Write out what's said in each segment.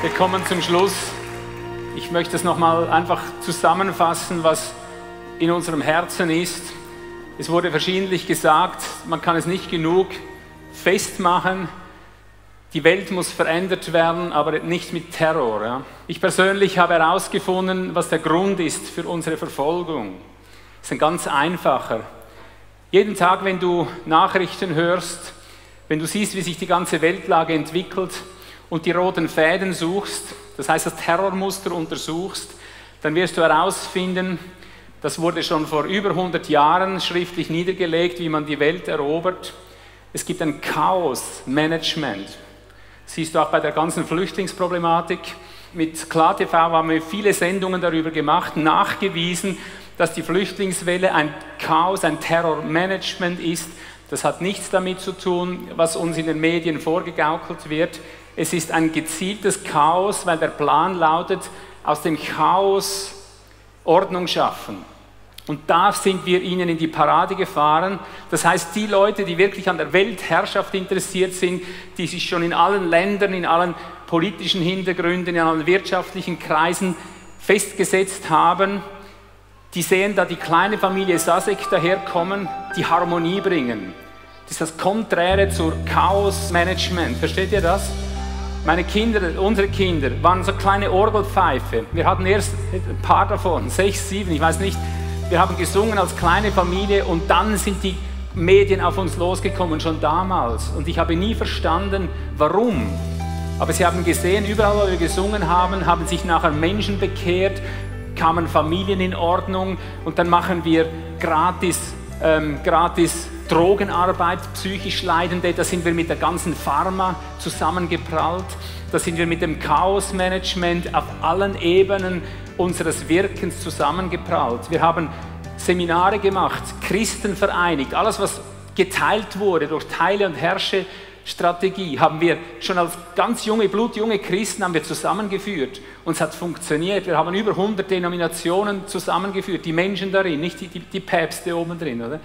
Wir kommen zum Schluss. Ich möchte es nochmal einfach zusammenfassen, was in unserem Herzen ist. Es wurde verschiedentlich gesagt, man kann es nicht genug festmachen. Die Welt muss verändert werden, aber nicht mit Terror. Ja. Ich persönlich habe herausgefunden, was der Grund ist für unsere Verfolgung. Es ist ein ganz einfacher. Jeden Tag, wenn du Nachrichten hörst, wenn du siehst, wie sich die ganze Weltlage entwickelt und die roten Fäden suchst, das heißt das Terrormuster untersuchst, dann wirst du herausfinden, das wurde schon vor über 100 Jahren schriftlich niedergelegt, wie man die Welt erobert. Es gibt ein Chaos-Management. Siehst du auch bei der ganzen Flüchtlingsproblematik. Mit KlarTV haben wir viele Sendungen darüber gemacht, nachgewiesen, dass die Flüchtlingswelle ein Chaos, ein Terrormanagement ist. Das hat nichts damit zu tun, was uns in den Medien vorgegaukelt wird. Es ist ein gezieltes Chaos, weil der Plan lautet, aus dem Chaos Ordnung schaffen. Und da sind wir ihnen in die Parade gefahren. Das heißt, die Leute, die wirklich an der Weltherrschaft interessiert sind, die sich schon in allen Ländern, in allen politischen Hintergründen, in allen wirtschaftlichen Kreisen festgesetzt haben, die sehen da die kleine Familie Sasek daherkommen, die Harmonie bringen. Das ist das Konträre zur Chaos-Management. Versteht ihr das? Meine Kinder, unsere Kinder, waren so kleine Orgelpfeife. Wir hatten erst ein paar davon, sechs, sieben, ich weiß nicht. Wir haben gesungen als kleine Familie und dann sind die Medien auf uns losgekommen, schon damals. Und ich habe nie verstanden, warum. Aber sie haben gesehen, überall, wo wir gesungen haben, haben sich nachher Menschen bekehrt, kamen Familien in Ordnung und dann machen wir gratis, ähm, gratis Drogenarbeit, psychisch Leidende, da sind wir mit der ganzen Pharma zusammengeprallt, da sind wir mit dem Chaosmanagement auf allen Ebenen unseres Wirkens zusammengeprallt. Wir haben Seminare gemacht, Christen vereinigt, alles was geteilt wurde durch Teile und Herrsche Strategie haben wir schon als ganz junge, blutjunge Christen haben wir zusammengeführt und es hat funktioniert. Wir haben über 100 Denominationen zusammengeführt, die Menschen darin, nicht die, die, die Päpste oben drin. Oder?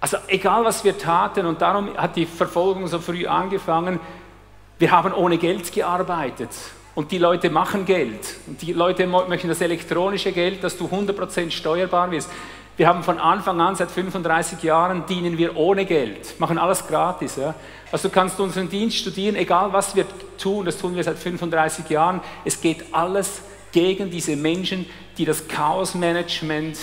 Also egal, was wir taten, und darum hat die Verfolgung so früh angefangen, wir haben ohne Geld gearbeitet. Und die Leute machen Geld. Und die Leute möchten das elektronische Geld, dass du 100% steuerbar wirst. Wir haben von Anfang an, seit 35 Jahren, dienen wir ohne Geld, machen alles gratis. Ja? Also du kannst unseren Dienst studieren, egal was wir tun, das tun wir seit 35 Jahren. Es geht alles gegen diese Menschen, die das Chaosmanagement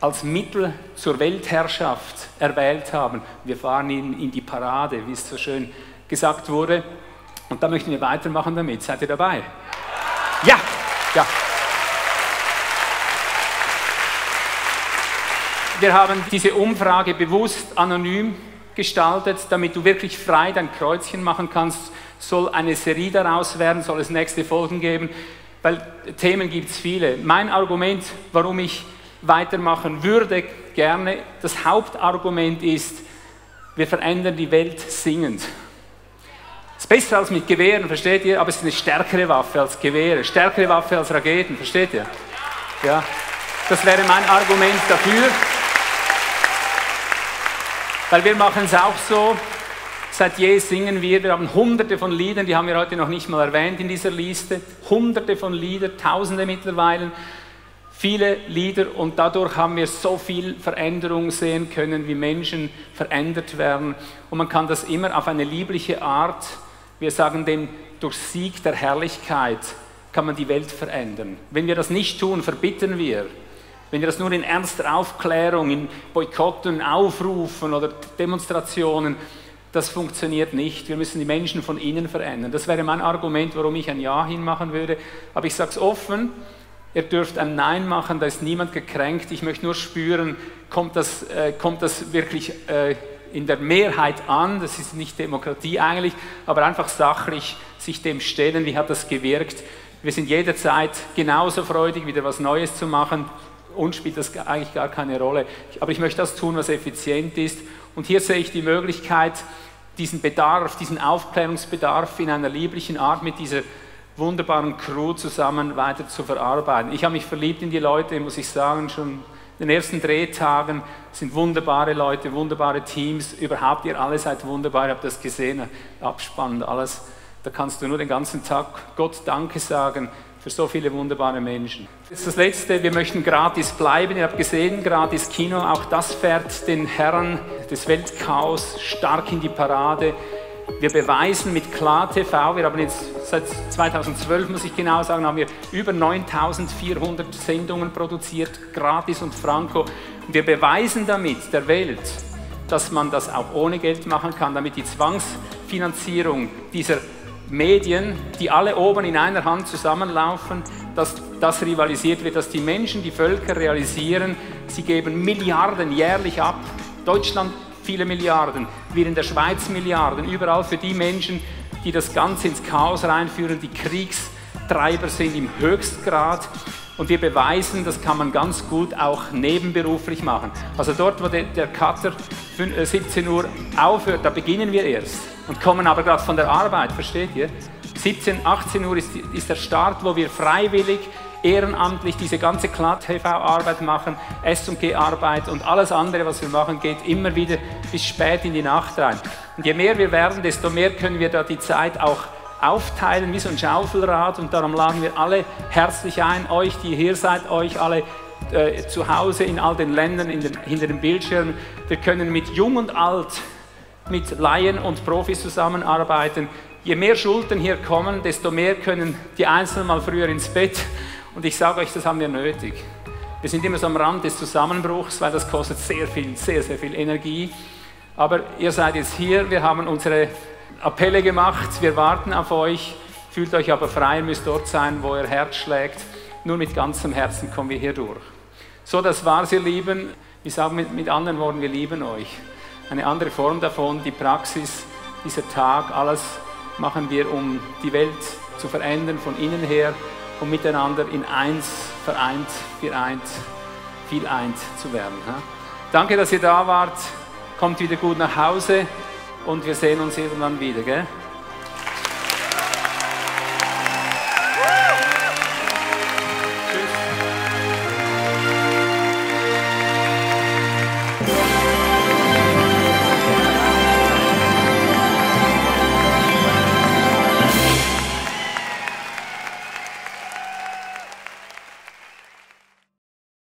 als Mittel zur Weltherrschaft erwählt haben. Wir fahren in, in die Parade, wie es so schön gesagt wurde. Und da möchten wir weitermachen damit. Seid ihr dabei? Ja, ja. Wir haben diese Umfrage bewusst anonym gestaltet, damit du wirklich frei dein Kreuzchen machen kannst. Soll eine Serie daraus werden, soll es nächste Folgen geben, weil Themen gibt es viele. Mein Argument, warum ich weitermachen würde, gerne, das Hauptargument ist, wir verändern die Welt singend. Es ist besser als mit Gewehren, versteht ihr? Aber es ist eine stärkere Waffe als Gewehre, stärkere Waffe als Raketen, versteht ihr? Ja, das wäre mein Argument dafür. Weil wir machen es auch so, seit je singen wir, wir haben hunderte von Liedern, die haben wir heute noch nicht mal erwähnt in dieser Liste, hunderte von Liedern, tausende mittlerweile, viele Lieder und dadurch haben wir so viel Veränderung sehen können, wie Menschen verändert werden und man kann das immer auf eine liebliche Art, wir sagen dem, durch Sieg der Herrlichkeit kann man die Welt verändern. Wenn wir das nicht tun, verbitten wir. Wenn wir das nur in ernster Aufklärung, in Boykotten, Aufrufen oder Demonstrationen, das funktioniert nicht. Wir müssen die Menschen von innen verändern. Das wäre mein Argument, warum ich ein Ja hinmachen würde. Aber ich sage es offen, ihr dürft ein Nein machen, da ist niemand gekränkt. Ich möchte nur spüren, kommt das, äh, kommt das wirklich äh, in der Mehrheit an? Das ist nicht Demokratie eigentlich, aber einfach sachlich sich dem stellen, wie hat das gewirkt. Wir sind jederzeit genauso freudig, wieder was Neues zu machen uns spielt das eigentlich gar keine Rolle. Aber ich möchte das tun, was effizient ist. Und hier sehe ich die Möglichkeit, diesen Bedarf, diesen Aufklärungsbedarf in einer lieblichen Art mit dieser wunderbaren Crew zusammen weiter zu verarbeiten. Ich habe mich verliebt in die Leute, muss ich sagen, schon in den ersten Drehtagen sind wunderbare Leute, wunderbare Teams, überhaupt ihr alle seid wunderbar, ich habe das gesehen, abspannend alles. Da kannst du nur den ganzen Tag Gott Danke sagen für so viele wunderbare Menschen. Das ist das Letzte, wir möchten gratis bleiben. Ihr habt gesehen, gratis Kino, auch das fährt den Herren des Weltchaos stark in die Parade. Wir beweisen mit Klar TV, wir haben jetzt seit 2012, muss ich genau sagen, haben wir über 9400 Sendungen produziert, gratis und franco. Wir beweisen damit der Welt, dass man das auch ohne Geld machen kann, damit die Zwangsfinanzierung dieser Medien, die alle oben in einer Hand zusammenlaufen, dass das rivalisiert wird, dass die Menschen, die Völker realisieren, sie geben Milliarden jährlich ab. Deutschland viele Milliarden, wir in der Schweiz Milliarden, überall für die Menschen, die das Ganze ins Chaos reinführen, die Kriegstreiber sind im Höchstgrad. Und wir beweisen, das kann man ganz gut auch nebenberuflich machen. Also dort, wo der, der Cutter 17 äh, Uhr aufhört, da beginnen wir erst und kommen aber gerade von der Arbeit, versteht ihr? 17, 18 Uhr ist, ist der Start, wo wir freiwillig, ehrenamtlich diese ganze Klar-TV-Arbeit machen, S&G-Arbeit und alles andere, was wir machen, geht immer wieder bis spät in die Nacht rein. Und je mehr wir werden, desto mehr können wir da die Zeit auch aufteilen wie so ein Schaufelrad und darum laden wir alle herzlich ein, euch, die hier seid, euch alle äh, zu Hause in all den Ländern den, hinter den Bildschirmen. Wir können mit Jung und Alt, mit Laien und Profis zusammenarbeiten. Je mehr Schulden hier kommen, desto mehr können die Einzelnen mal früher ins Bett. Und ich sage euch, das haben wir nötig. Wir sind immer so am Rand des Zusammenbruchs, weil das kostet sehr viel, sehr, sehr viel Energie. Aber ihr seid jetzt hier, wir haben unsere Appelle gemacht, wir warten auf euch, fühlt euch aber frei, ihr müsst dort sein, wo ihr Herz schlägt. Nur mit ganzem Herzen kommen wir hier durch. So, das war's, ihr Lieben. Wir sagen mit, mit anderen Worten, wir lieben euch. Eine andere Form davon, die Praxis, dieser Tag, alles machen wir, um die Welt zu verändern von innen her, um miteinander in eins, vereint, vereint, viel eint zu werden. Danke, dass ihr da wart. Kommt wieder gut nach Hause und wir sehen uns irgendwann wieder. Gell?